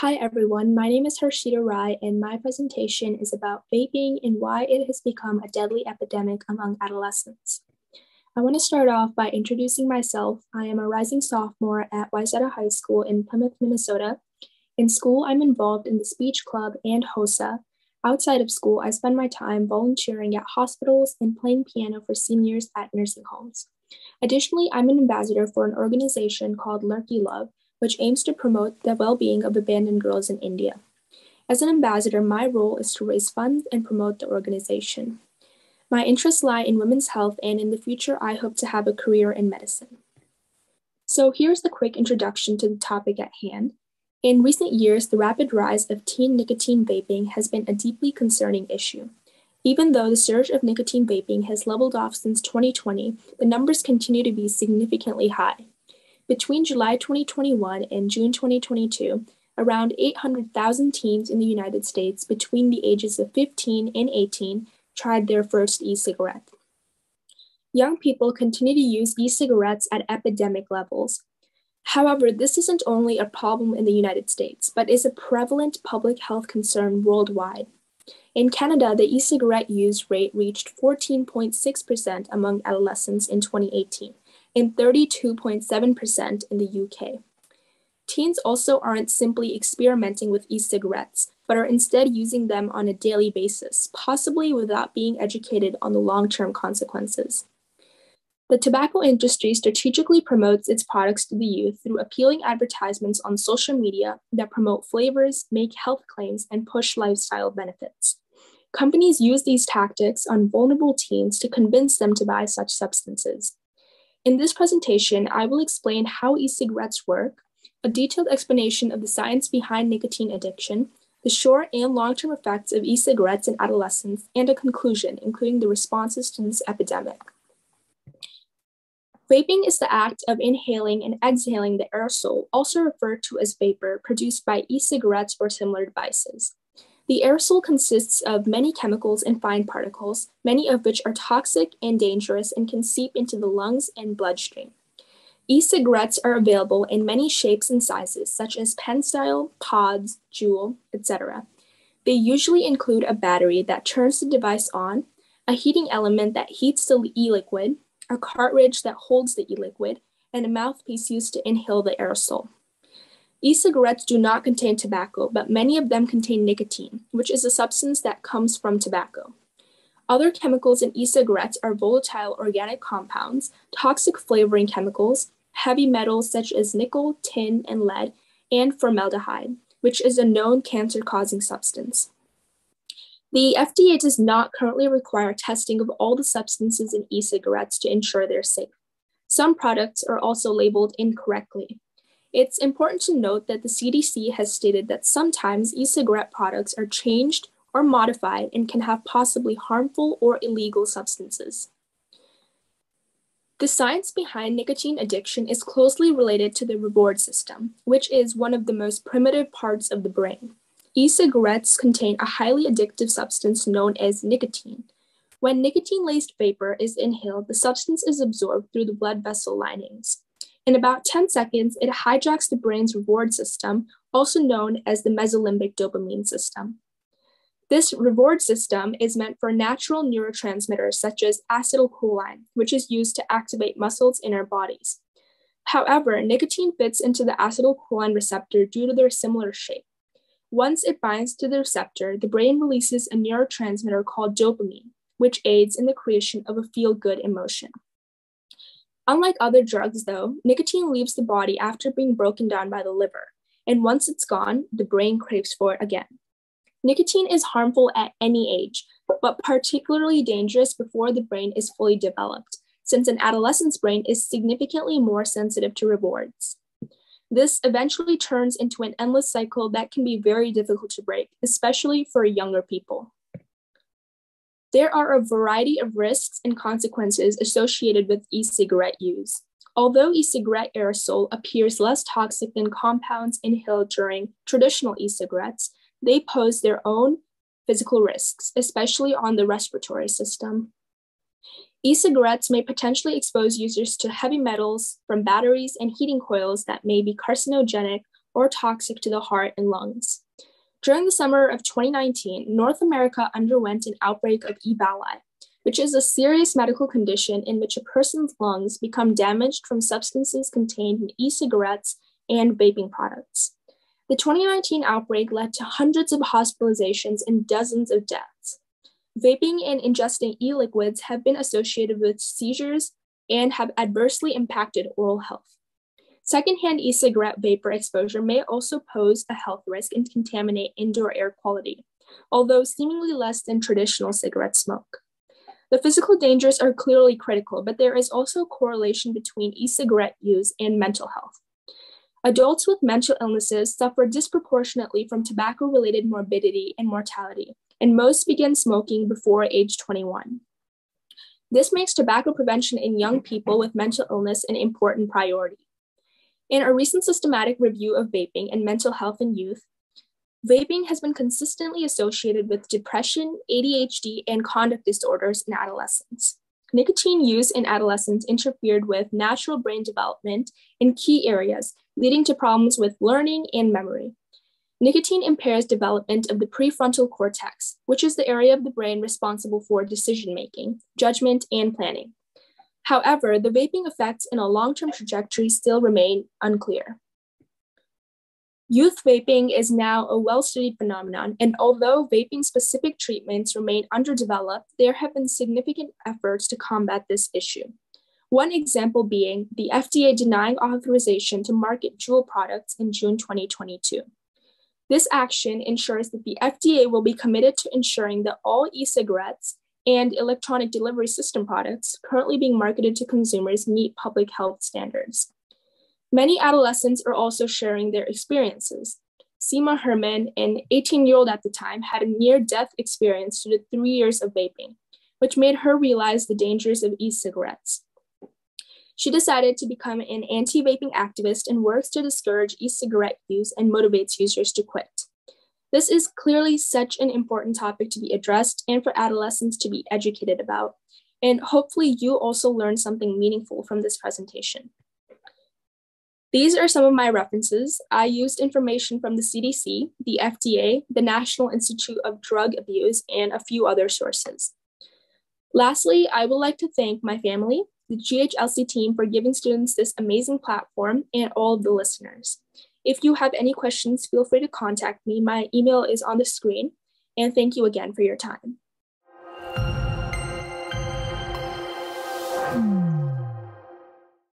Hi everyone, my name is Harshita Rai and my presentation is about vaping and why it has become a deadly epidemic among adolescents. I want to start off by introducing myself. I am a rising sophomore at Wayzata High School in Plymouth, Minnesota. In school, I'm involved in the speech club and HOSA. Outside of school, I spend my time volunteering at hospitals and playing piano for seniors at nursing homes. Additionally, I'm an ambassador for an organization called Ladki Love, which aims to promote the well being of abandoned girls in India. As an ambassador, my role is to raise funds and promote the organization. My interests lie in women's health, and in the future, I hope to have a career in medicine. So, here's the quick introduction to the topic at hand. In recent years, the rapid rise of teen nicotine vaping has been a deeply concerning issue. Even though the surge of nicotine vaping has leveled off since 2020, the numbers continue to be significantly high. Between July 2021 and June 2022, around 800,000 teens in the United States between the ages of 15 and 18 tried their first e cigarette. Young people continue to use e cigarettes at epidemic levels. However, this isn't only a problem in the United States, but is a prevalent public health concern worldwide. In Canada, the e cigarette use rate reached 14.6% among adolescents in 2018 and 32.7% in the UK. Teens also aren't simply experimenting with e cigarettes, but are instead using them on a daily basis, possibly without being educated on the long term consequences. The tobacco industry strategically promotes its products to the youth through appealing advertisements on social media that promote flavors, make health claims, and push lifestyle benefits. Companies use these tactics on vulnerable teens to convince them to buy such substances, in this presentation, I will explain how e-cigarettes work, a detailed explanation of the science behind nicotine addiction, the short and long-term effects of e-cigarettes in adolescents, and a conclusion, including the responses to this epidemic. Vaping is the act of inhaling and exhaling the aerosol, also referred to as vapor, produced by e-cigarettes or similar devices. The aerosol consists of many chemicals and fine particles, many of which are toxic and dangerous and can seep into the lungs and bloodstream. E-cigarettes are available in many shapes and sizes, such as pen style, pods, Juul, etc. They usually include a battery that turns the device on, a heating element that heats the e-liquid, a cartridge that holds the e-liquid, and a mouthpiece used to inhale the aerosol. E-cigarettes do not contain tobacco, but many of them contain nicotine, which is a substance that comes from tobacco. Other chemicals in e-cigarettes are volatile organic compounds, toxic flavoring chemicals, heavy metals such as nickel, tin, and lead, and formaldehyde, which is a known cancer-causing substance. The FDA does not currently require testing of all the substances in e-cigarettes to ensure they're safe. Some products are also labeled incorrectly, it's important to note that the CDC has stated that sometimes e cigarette products are changed or modified and can have possibly harmful or illegal substances. The science behind nicotine addiction is closely related to the reward system, which is one of the most primitive parts of the brain. E cigarettes contain a highly addictive substance known as nicotine. When nicotine laced vapor is inhaled, the substance is absorbed through the blood vessel linings. In about 10 seconds, it hijacks the brain's reward system, also known as the mesolimbic dopamine system. This reward system is meant for natural neurotransmitters such as acetylcholine, which is used to activate muscles in our bodies. However, nicotine fits into the acetylcholine receptor due to their similar shape. Once it binds to the receptor, the brain releases a neurotransmitter called dopamine, which aids in the creation of a feel good emotion. Unlike other drugs, though, nicotine leaves the body after being broken down by the liver, and once it's gone, the brain craves for it again. Nicotine is harmful at any age, but particularly dangerous before the brain is fully developed, since an adolescent's brain is significantly more sensitive to rewards. This eventually turns into an endless cycle that can be very difficult to break, especially for younger people. There are a variety of risks and consequences associated with e cigarette use. Although e cigarette aerosol appears less toxic than compounds inhaled during traditional e cigarettes, they pose their own physical risks, especially on the respiratory system. E cigarettes may potentially expose users to heavy metals from batteries and heating coils that may be carcinogenic or toxic to the heart and lungs. During the summer of 2019, North America underwent an outbreak of EVALI, which is a serious medical condition in which a person's lungs become damaged from substances contained in e cigarettes and vaping products. The 2019 outbreak led to hundreds of hospitalizations and dozens of deaths. Vaping and ingesting e liquids have been associated with seizures and have adversely impacted oral health. Secondhand e cigarette vapor exposure may also pose a health risk and contaminate indoor air quality, although seemingly less than traditional cigarette smoke. The physical dangers are clearly critical, but there is also a correlation between e cigarette use and mental health. Adults with mental illnesses suffer disproportionately from tobacco related morbidity and mortality, and most begin smoking before age 21. This makes tobacco prevention in young people with mental illness an important priority. In a recent systematic review of vaping and mental health in youth, vaping has been consistently associated with depression, ADHD, and conduct disorders in adolescents. Nicotine use in adolescents interfered with natural brain development in key areas, leading to problems with learning and memory. Nicotine impairs development of the prefrontal cortex, which is the area of the brain responsible for decision making, judgment, and planning. However, the vaping effects in a long term trajectory still remain unclear. Youth vaping is now a well studied phenomenon, and although vaping specific treatments remain underdeveloped, there have been significant efforts to combat this issue. One example being the FDA denying authorization to market Juul products in June 2022. This action ensures that the FDA will be committed to ensuring that all e cigarettes and electronic delivery system products currently being marketed to consumers meet public health standards. Many adolescents are also sharing their experiences. Simah Herman, an 18 year old at the time, had a near death experience due to three years of vaping, which made her realize the dangers of e cigarettes. She decided to become an anti vaping activist and works to discourage e cigarette use and motivates users to quit. This is clearly such an important topic to be addressed and for adolescents to be educated about. And hopefully, you also learned something meaningful from this presentation. These are some of my references. I used information from the CDC, the FDA, the National Institute of Drug Abuse, and a few other sources. Lastly, I would like to thank my family, the GHLC team for giving students this amazing platform, and all of the listeners. If you have any questions, feel free to contact me. My email is on the screen. And thank you again for your time.